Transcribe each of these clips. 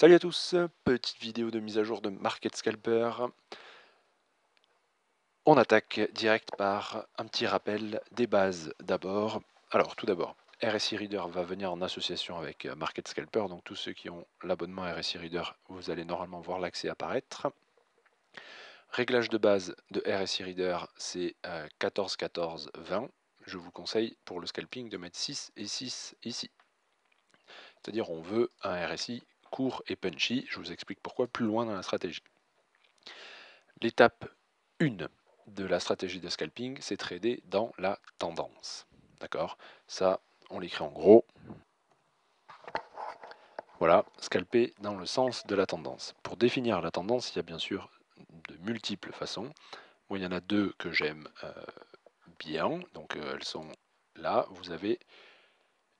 Salut à tous, petite vidéo de mise à jour de Market Scalper. On attaque direct par un petit rappel des bases d'abord. Alors tout d'abord, RSI Reader va venir en association avec Market Scalper, donc tous ceux qui ont l'abonnement RSI Reader, vous allez normalement voir l'accès apparaître. Réglage de base de RSI Reader, c'est 14, 14, 20. Je vous conseille pour le scalping de mettre 6 et 6 ici. C'est-à-dire on veut un RSI court et punchy. Je vous explique pourquoi plus loin dans la stratégie. L'étape 1 de la stratégie de scalping, c'est trader dans la tendance. D'accord? Ça, on l'écrit en gros. Voilà, scalper dans le sens de la tendance. Pour définir la tendance, il y a bien sûr de multiples façons. Moi, il y en a deux que j'aime euh, bien. Donc, euh, elles sont là. Vous avez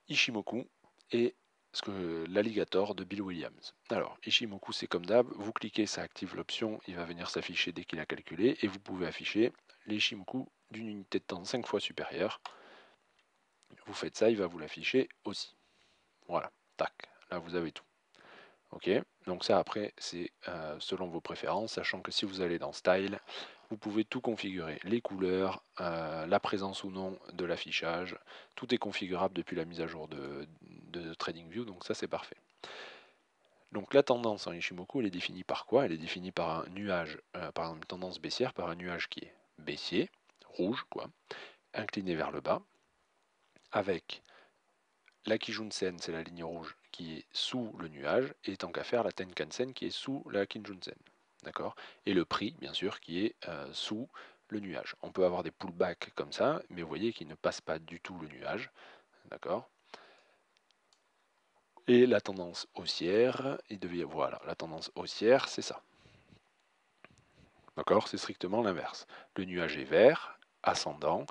Ishimoku et ce que l'alligator de Bill Williams. Alors, Ishimoku, c'est comme d'hab, vous cliquez, ça active l'option, il va venir s'afficher dès qu'il a calculé, et vous pouvez afficher l'Ishimoku d'une unité de temps 5 fois supérieure. Vous faites ça, il va vous l'afficher aussi. Voilà, tac, là vous avez tout. Ok, donc ça après, c'est euh, selon vos préférences, sachant que si vous allez dans Style, vous pouvez tout configurer, les couleurs, euh, la présence ou non de l'affichage, tout est configurable depuis la mise à jour de, TradingView, donc ça c'est parfait. Donc la tendance en Ishimoku, elle est définie par quoi? Elle est définie par un nuage, euh, par une tendance baissière, par un nuage qui est baissier, rouge quoi, incliné vers le bas, avec la Kijun-sen, c'est la ligne rouge qui est sous le nuage, et tant qu'à faire la Tenkan-sen qui est sous la Kijun-sen. D'accord? Et le prix, bien sûr, qui est euh, sous le nuage. On peut avoir des pullbacks comme ça, mais vous voyez qu'il ne passe pas du tout le nuage. D'accord? Et la tendance haussière, il devait voilà, la tendance haussière, c'est ça. D'accord C'est strictement l'inverse. Le nuage est vert, ascendant,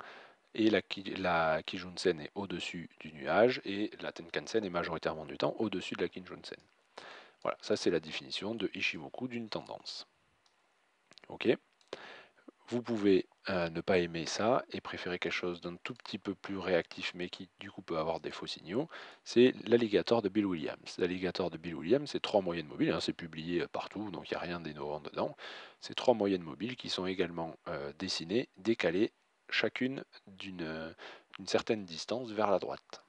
et la, Kijun-sen est au-dessus du nuage, et la Tenkan-sen est majoritairement du temps au-dessus de la Kijun-sen. Voilà, ça c'est la définition de Ishimoku d'une tendance. Ok? Vous pouvez euh, ne pas aimer ça et préférer quelque chose d'un tout petit peu plus réactif, mais qui du coup peut avoir des faux signaux. C'est l'alligator de Bill Williams. L'alligator de Bill Williams, c'est trois moyennes mobiles, hein, c'est publié euh, partout, donc il n'y a rien d'innovant dedans. C'est trois moyennes mobiles qui sont également euh, dessinées, décalées, chacune d'une certaine distance vers la droite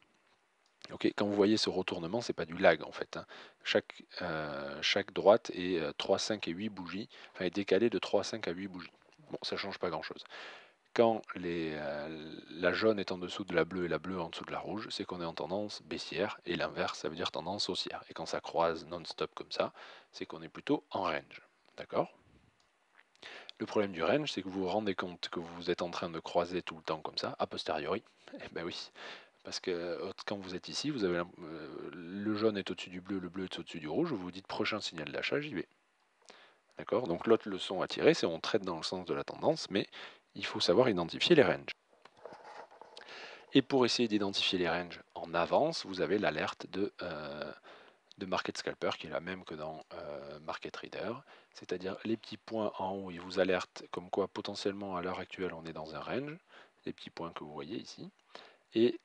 quand vous voyez ce retournement, ce n'est pas du lag en fait. Hein. Chaque, euh, droite est 3, euh, 5 et 8 bougies, enfin est décalée de 3, 5 à 8 bougies. Bon, ça change pas grand chose. Quand euh, la jaune est en dessous de la bleue et la bleue en dessous de la rouge, c'est qu'on est en tendance baissière, et l'inverse, ça veut dire tendance haussière. Et quand ça croise non-stop comme ça, c'est qu'on est plutôt en range. D'accord? Le problème du range, c'est que vous vous rendez compte que vous êtes en train de croiser tout le temps comme ça, a posteriori. Eh ben oui, parce que euh, quand vous êtes ici, vous avez euh, le jaune est au-dessus du bleu, le bleu est au-dessus du rouge, vous vous dites prochain signal d'achat, j'y vais. D'accord Donc l'autre leçon à tirer, c'est on traite dans le sens de la tendance, mais il faut savoir identifier les ranges. Et pour essayer d'identifier les ranges en avance, vous avez l'alerte de, euh, Market Scalper, qui est la même que dans Market Reader, c'est-à-dire les petits points en haut, ils vous alertent comme quoi potentiellement à l'heure actuelle on est dans un range, les petits points que vous voyez ici, et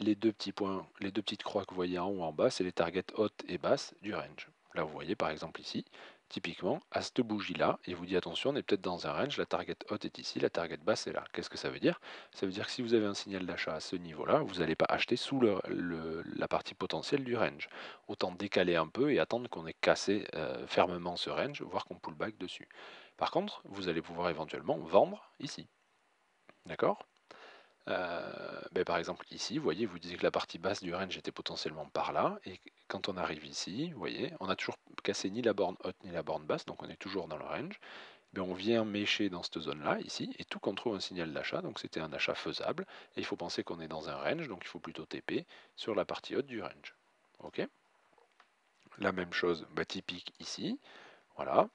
les deux petits points, les deux petites croix que vous voyez en haut et en bas, c'est les targets hautes et basses du range. Là, vous voyez par exemple ici, typiquement, à cette bougie-là, il vous dit attention, on est peut-être dans un range, la target haute est ici, la target basse est là. Qu'est-ce que ça veut dire? Ça veut dire que si vous avez un signal d'achat à ce niveau-là, vous n'allez pas acheter sous la partie potentielle du range. Autant décaler un peu et attendre qu'on ait cassé euh, fermement ce range, voire qu'on pull back dessus. Par contre, vous allez pouvoir éventuellement vendre ici. D'accord? Ben, par exemple ici, vous voyez, vous disiez que la partie basse du range était potentiellement par là, et quand on arrive ici, vous voyez, on n'a toujours cassé ni la borne haute ni la borne basse, donc on est toujours dans le range. Ben, on vient mécher dans cette zone-là, ici, et tout qu'on trouve un signal d'achat, donc c'était un achat faisable, et il faut penser qu'on est dans un range, donc il faut plutôt TP sur la partie haute du range. Ok? La même chose bah, typique ici, voilà.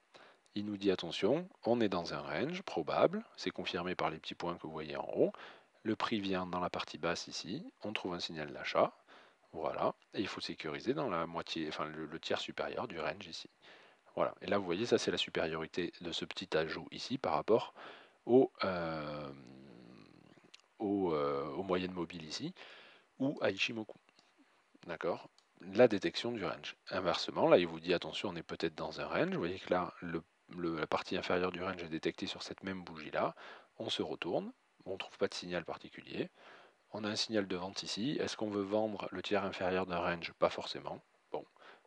Il nous dit attention, on est dans un range probable, c'est confirmé par les petits points que vous voyez en haut, le prix vient dans la partie basse ici, on trouve un signal d'achat, voilà, et il faut sécuriser dans la moitié, enfin le, tiers supérieur du range ici. Voilà, et là vous voyez, ça c'est la supériorité de ce petit ajout ici par rapport au, euh, euh, aux moyennes mobiles ici, ou à Ishimoku. D'accord? La détection du range. Inversement, là, il vous dit attention, on est peut-être dans un range. Vous voyez que là, la partie inférieure du range est détectée sur cette même bougie-là. On se retourne, on ne trouve pas de signal particulier. On a un signal de vente ici. Est-ce qu'on veut vendre le tiers inférieur d'un range? Pas forcément. Bon,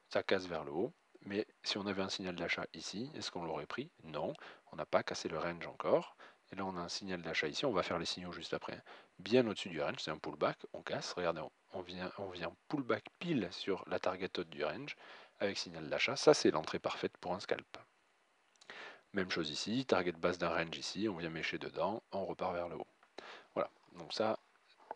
ça casse vers le haut. Mais si on avait un signal d'achat ici, est-ce qu'on l'aurait pris? Non, on n'a pas cassé le range encore. Et là, on a un signal d'achat ici. On va faire les signaux juste après. Bien au-dessus du range, c'est un pullback. On casse. Regardez, on vient, on vient pullback pile sur la target haute du range avec signal d'achat. Ça, c'est l'entrée parfaite pour un scalp. Même chose ici, target base d'un range ici. On vient mécher dedans. On repart vers le haut. Voilà. Donc ça,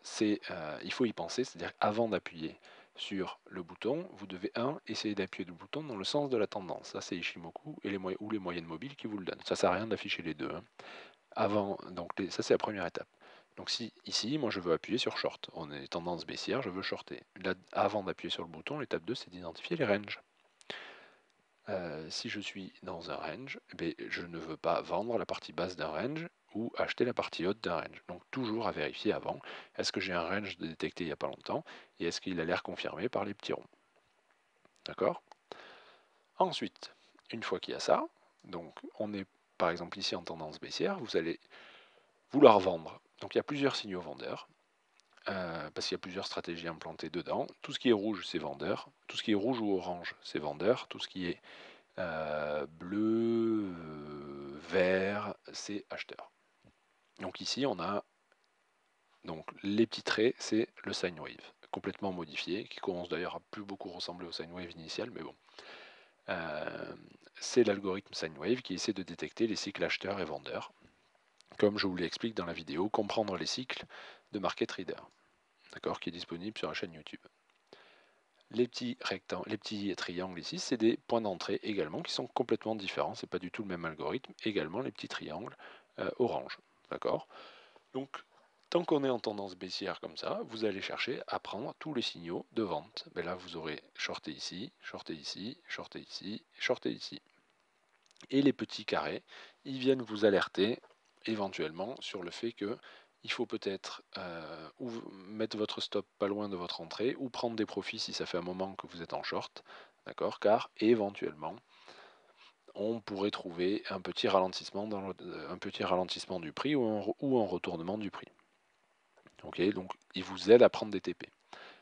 c'est, euh, il faut y penser. C'est-à-dire avant d'appuyer sur le bouton, vous devez, un, essayer d'appuyer le bouton dans le sens de la tendance. Ça, c'est Ishimoku et les ou les moyennes mobiles qui vous le donnent. Ça sert à rien d'afficher les deux. Hein. Avant, donc ça, c'est la première étape. Donc si ici, moi je veux appuyer sur short, on est tendance baissière, je veux shorter. Avant d'appuyer sur le bouton, l'étape 2, c'est d'identifier les ranges. Euh, si je suis dans un range, eh je ne veux pas vendre la partie basse d'un range ou acheter la partie haute d'un range. Donc toujours à vérifier avant, est-ce que j'ai un range détecté il n'y a pas longtemps et est-ce qu'il a l'air confirmé par les petits ronds. D'accord? Ensuite, une fois qu'il y a ça, donc on est par exemple ici en tendance baissière, vous allez vouloir vendre. Donc il y a plusieurs signaux vendeurs. Euh, parce qu'il y a plusieurs stratégies implantées dedans. Tout ce qui est rouge, c'est vendeur. Tout ce qui est rouge ou orange, c'est vendeur. Tout ce qui est euh, bleu, euh, vert, c'est acheteur. Donc ici, on a donc les petits traits, c'est le sine wave, complètement modifié, qui commence d'ailleurs à plus beaucoup ressembler au sine wave initial, mais bon. c'est l'algorithme sine wave qui essaie de détecter les cycles acheteurs et vendeurs comme je vous l'explique dans la vidéo, comprendre les cycles de Market Reader, d'accord, qui est disponible sur la chaîne YouTube. Les petits rectangles, les petits triangles ici, c'est des points d'entrée également qui sont complètement différents. C'est pas du tout le même algorithme. Également les petits triangles euh, orange, d'accord. Donc tant qu'on est en tendance baissière comme ça, vous allez chercher à prendre tous les signaux de vente. Ben là, vous aurez shorté ici, shorté ici, shorté ici, shorté ici. Et les petits carrés, ils viennent vous alerter éventuellement sur le fait que il faut peut-être euh, mettre votre stop pas loin de votre entrée ou prendre des profits si ça fait un moment que vous êtes en short, d'accord? Car éventuellement, on pourrait trouver un petit ralentissement, dans un petit ralentissement du prix ou un, ou retournement du prix. Donc il vous aide à prendre des TP.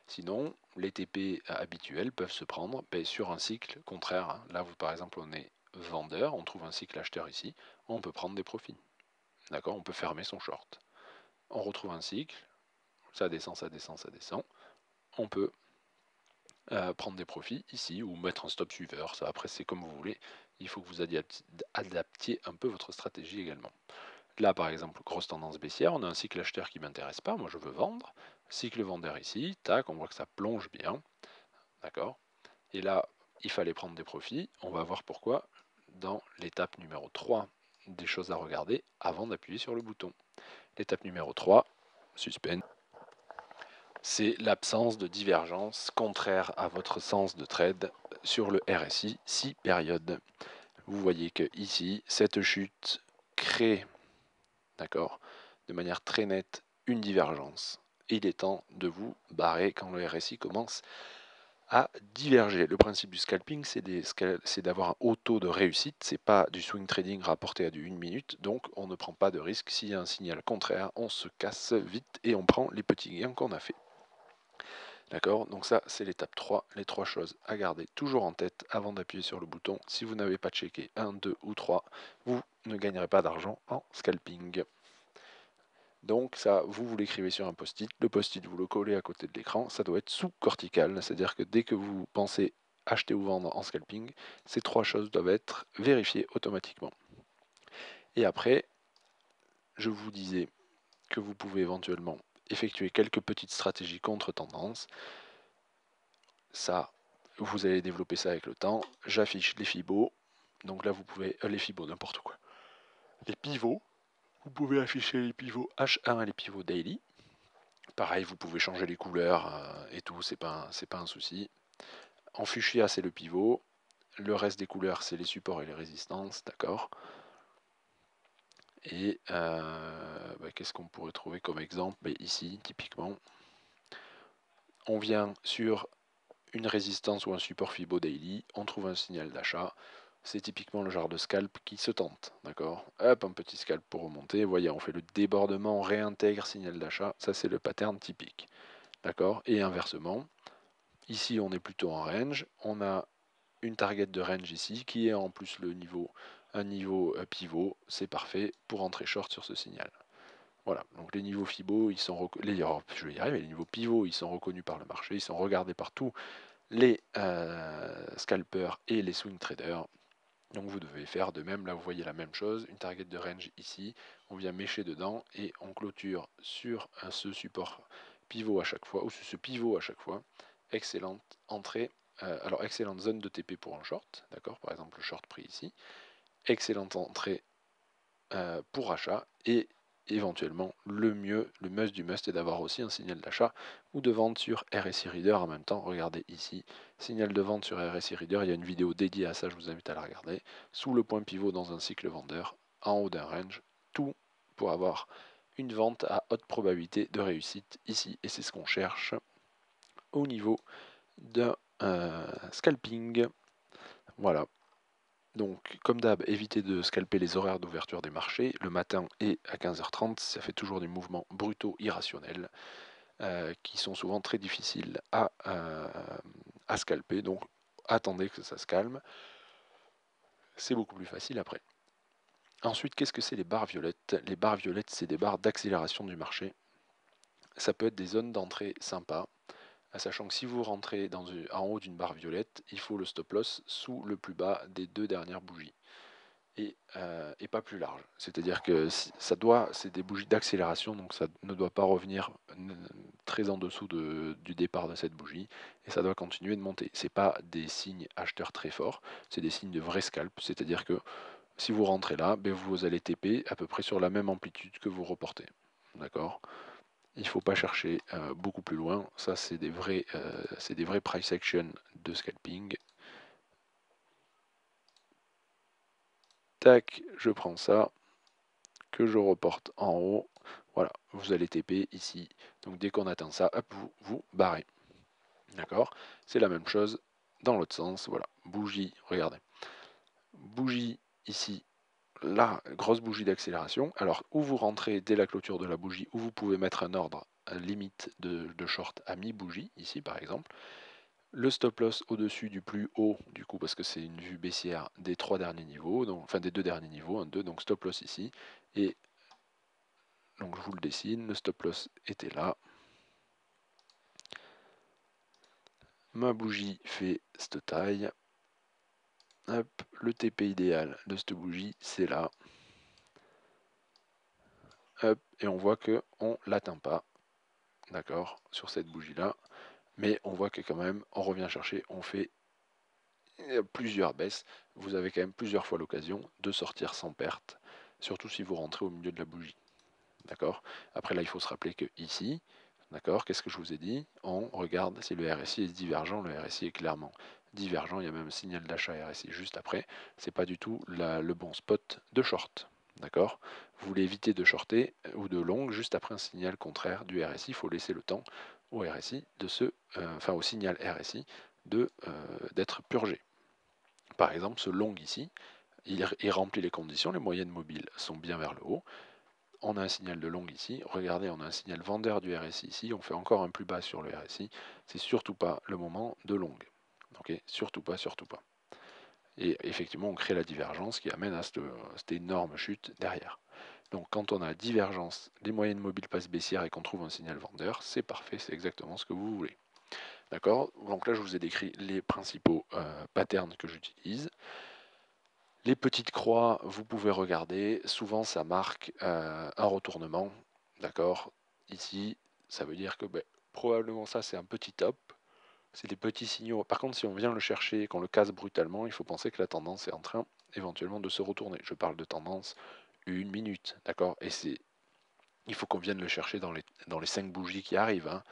Sinon, les TP habituels peuvent se prendre ben, sur un cycle contraire. Hein. Là, vous, par exemple, on est vendeur, on trouve un cycle acheteur ici, on peut prendre des profits. On peut fermer son short. On retrouve un cycle. Ça descend, ça descend, ça descend. On peut euh, prendre des profits ici ou mettre un stop suiveur. Après, c'est comme vous voulez. Il faut que vous adaptiez un peu votre stratégie également. Là, par exemple, grosse tendance baissière, on a un cycle acheteur qui ne m'intéresse pas. Moi, je veux vendre. Cycle vendeur ici. Tac, on voit que ça plonge bien. D'accord? Et là, il fallait prendre des profits. On va voir pourquoi dans l'étape numéro 3 des choses à regarder avant d'appuyer sur le bouton. L'étape numéro 3, suspense, c'est l'absence de divergence contraire à votre sens de trade sur le RSI 6 périodes. Vous voyez que ici, cette chute crée, d'accord, de manière très nette, une divergence. Il est temps de vous barrer quand le RSI commence à diverger. Le principe du scalping, c'est d'avoir un haut taux de réussite. C'est pas du swing trading rapporté à du 1 minute, donc on ne prend pas de risque. S'il y a un signal contraire, on se casse vite et on prend les petits gains qu'on a fait. D'accord? Donc ça, c'est l'étape 3, les trois choses à garder toujours en tête avant d'appuyer sur le bouton. Si vous n'avez pas checké 1, 2 ou 3, vous ne gagnerez pas d'argent en scalping. Donc ça, vous, vous l'écrivez sur un post-it, le post-it, vous le collez à côté de l'écran, ça doit être sous-cortical, c'est-à-dire que dès que vous pensez acheter ou vendre en scalping, ces trois choses doivent être vérifiées automatiquement. Et après, je vous disais que vous pouvez éventuellement effectuer quelques petites stratégies contre tendance. Ça, vous allez développer ça avec le temps. J'affiche les fibos. Donc là, vous pouvez... Euh, les fibos, n'importe quoi. Les pivots. Vous pouvez afficher les pivots H1 et les pivots daily. Pareil, vous pouvez changer les couleurs euh, et tout, c'est pas, pas un souci. En fuchsia, c'est le pivot. Le reste des couleurs, c'est les supports et les résistances, d'accord Et euh, bah, qu'est-ce qu'on pourrait trouver comme exemple? Bah, Ici, typiquement, on vient sur une résistance ou un support Fibo daily, on trouve un signal d'achat. C'est typiquement le genre de scalp qui se tente, d'accord? Hop, un petit scalp pour remonter. Voyez, on fait le débordement, on réintègre signal d'achat. Ça, c'est le pattern typique, d'accord? Et inversement, ici, on est plutôt en range. On a une target de range ici qui est en plus le niveau, un niveau euh, pivot. C'est parfait pour entrer short sur ce signal. Voilà, donc les niveaux FIBO, ils sont oh, je vais y arriver, les niveaux pivot, ils sont reconnus par le marché, ils sont regardés par tous les euh, scalpers et les swing traders. Donc vous devez faire de même, là vous voyez la même chose, une target de range ici, on vient mécher dedans et on clôture sur ce support pivot à chaque fois, ou sur ce pivot à chaque fois. Excellente entrée, euh, alors excellente zone de TP pour un short, d'accord, par exemple le short pris ici. Excellente entrée euh, pour achat et éventuellement le mieux, le must du must est d'avoir aussi un signal d'achat ou de vente sur RSI Reader en même temps. Regardez ici, signal de vente sur RSI Reader, il y a une vidéo dédiée à ça, je vous invite à la regarder. Sous le point pivot dans un cycle vendeur, en haut d'un range, tout pour avoir une vente à haute probabilité de réussite ici. Et c'est ce qu'on cherche au niveau d'un euh, scalping. Voilà, donc, comme d'hab, évitez de scalper les horaires d'ouverture des marchés. Le matin et à 15h30, ça fait toujours des mouvements brutaux, irrationnels, euh, qui sont souvent très difficiles à, euh, à scalper. Donc, attendez que ça se calme. C'est beaucoup plus facile après. Ensuite, qu'est-ce que c'est les barres violettes? Les barres violettes, c'est des barres d'accélération du marché. Ça peut être des zones d'entrée sympas sachant que si vous rentrez en haut d'une barre violette, il faut le stop loss sous le plus bas des deux dernières bougies. Et, euh, pas plus large. C'est-à-dire que ça doit, c'est des bougies d'accélération, donc ça ne doit pas revenir très en dessous du départ de cette bougie, et ça doit continuer de monter. Ce pas des signes acheteurs très forts, c'est des signes de vrai scalp, c'est-à-dire que si vous rentrez là, ben vous allez TP à peu près sur la même amplitude que vous reportez. D'accord? Il ne faut pas chercher euh, beaucoup plus loin. Ça, c'est des vrais, euh, des vrais price action de scalping. Tac, je prends ça, que je reporte en haut. Voilà, vous allez TP ici. Donc dès qu'on atteint ça, vous vous barrez. D'accord? C'est la même chose dans l'autre sens. Voilà, bougie, regardez. Bougie ici, la grosse bougie d'accélération. Alors, où vous rentrez dès la clôture de la bougie, ou vous pouvez mettre un ordre limite de, short à mi-bougie, ici par exemple. Le stop loss au-dessus du plus haut, du coup, parce que c'est une vue baissière des trois derniers niveaux, donc, enfin des deux derniers niveaux, un 2, donc stop loss ici. Et donc je vous le dessine, le stop loss était là. Ma bougie fait cette taille le TP idéal de cette bougie, c'est là. et on voit que on l'atteint pas, d'accord, sur cette bougie-là. Mais on voit que quand même, on revient chercher, on fait plusieurs baisses. Vous avez quand même plusieurs fois l'occasion de sortir sans perte, surtout si vous rentrez au milieu de la bougie. D'accord? Après là, il faut se rappeler que ici, d'accord, qu'est-ce que je vous ai dit? On regarde si le RSI est divergent, le RSI est clairement divergent. Il y a même un signal d'achat RSI juste après. C'est pas du tout le bon spot de short. D'accord? Vous voulez éviter de shorter euh, ou de long juste après un signal contraire du RSI. Il faut laisser le temps au RSI de se, euh, enfin au signal RSI de euh, d'être purgé. Par exemple, ce long ici, il, remplit les conditions. Les moyennes mobiles sont bien vers le haut. On a un signal de long ici. Regardez, on a un signal vendeur du RSI ici. On fait encore un plus bas sur le RSI. C'est surtout pas le moment de long. Surtout pas, surtout pas. Et effectivement, on crée la divergence qui amène à cette, énorme chute derrière. Donc quand on a divergence, les moyennes mobiles passent baissières et qu'on trouve un signal vendeur, c'est parfait, c'est exactement ce que vous voulez. D'accord? Donc là, je vous ai décrit les principaux euh, patterns que j'utilise. Les petites croix, vous pouvez regarder. Souvent, ça marque euh, un retournement. D'accord? Ici, ça veut dire que ben, probablement ça, c'est un petit top. C'est des petits signaux. Par contre, si on vient le chercher et qu'on le casse brutalement, il faut penser que la tendance est en train éventuellement de se retourner. Je parle de tendance une minute, d'accord? Et c'est, il faut qu'on vienne le chercher dans les, dans 5 bougies qui arrivent. Hein.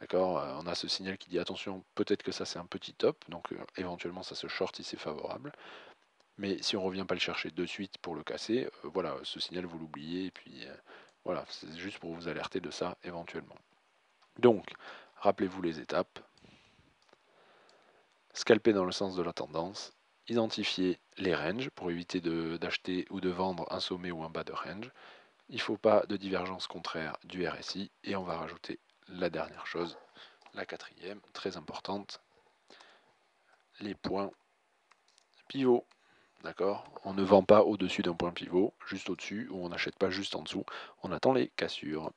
D'accord? Euh, On a ce signal qui dit attention, peut-être que ça c'est un petit top, donc euh, éventuellement ça se short si c'est favorable. Mais si on ne revient pas le chercher de suite pour le casser, euh, voilà, ce signal vous l'oubliez, et puis voilà, c'est juste pour vous alerter de ça éventuellement. Donc, rappelez-vous les étapes. scalper dans le sens de la tendance, identifier les ranges pour éviter d'acheter ou de vendre un sommet ou un bas de range. Il ne faut pas de divergence contraire du RSI et on va rajouter la dernière chose, la quatrième, très importante, les points pivots. D'accord? On ne vend pas au-dessus d'un point pivot, juste au-dessus, ou on n'achète pas juste en dessous. On attend les cassures.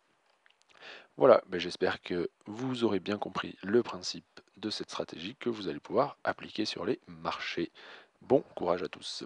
Voilà, ben j'espère que vous aurez bien compris le principe de cette stratégie que vous allez pouvoir appliquer sur les marchés. Bon courage à tous.